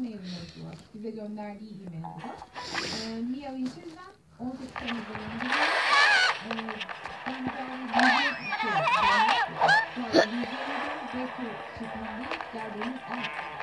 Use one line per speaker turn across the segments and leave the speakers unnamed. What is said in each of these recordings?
mesajı var. Bize gönderdiği e-mail bu da. Ee, Mia Winter'dan 18 Temmuz ayında e, ben bir tane video tutuyorum. Yani, şu an videoda Beku çekiminde geldiğimiz an.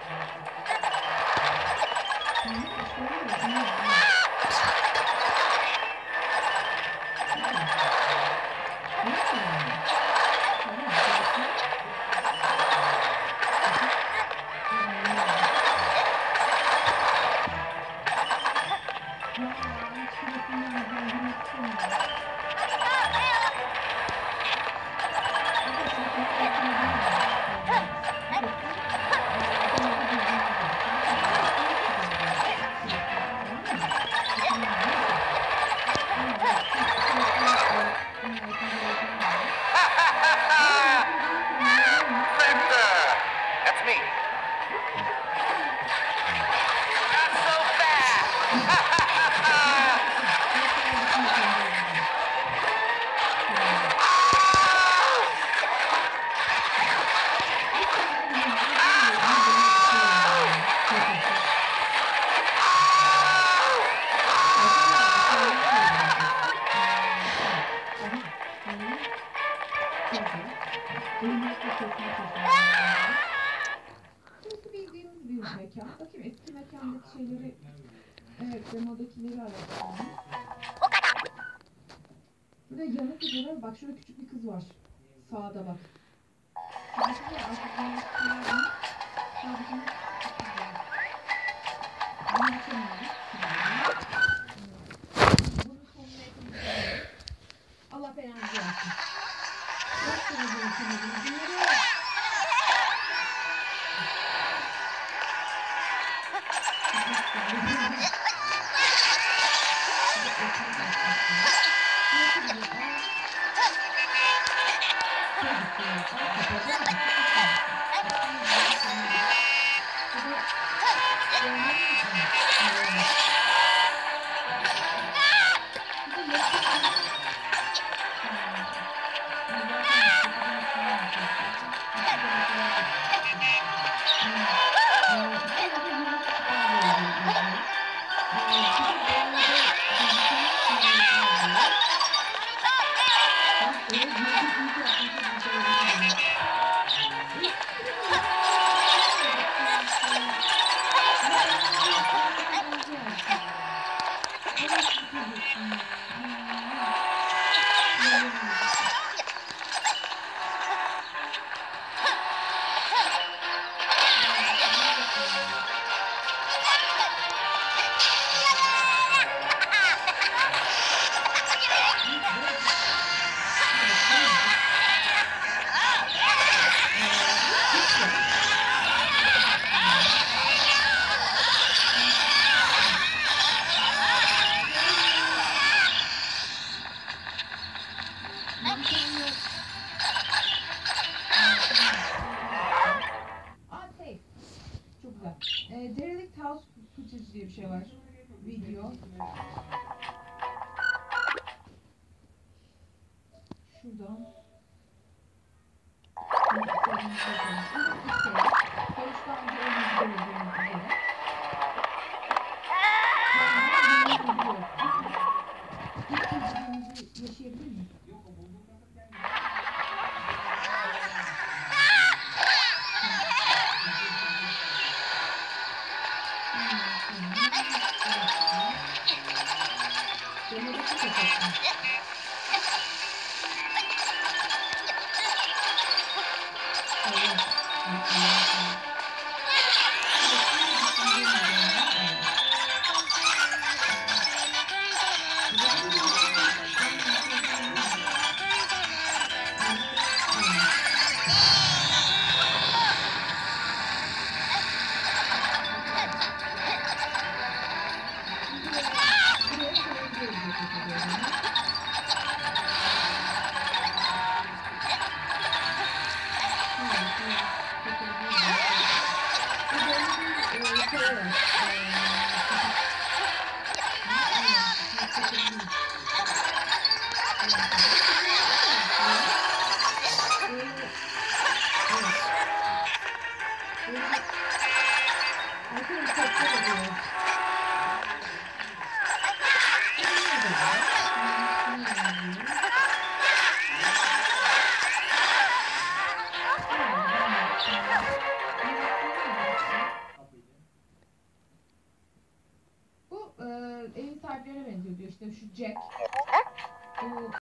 Bir mekan. Bakayım eski mekandaki şeyleri Evet, demodakileri araştırdım. Burada yanık gidiyorlar. Bak şurada küçük bir kız var. Sağda bak. Şurada var. Artık ben bakıyorum. Bir şey var. Video. Şuradan. Música I think it's diyor. İşte şu Jack. Bu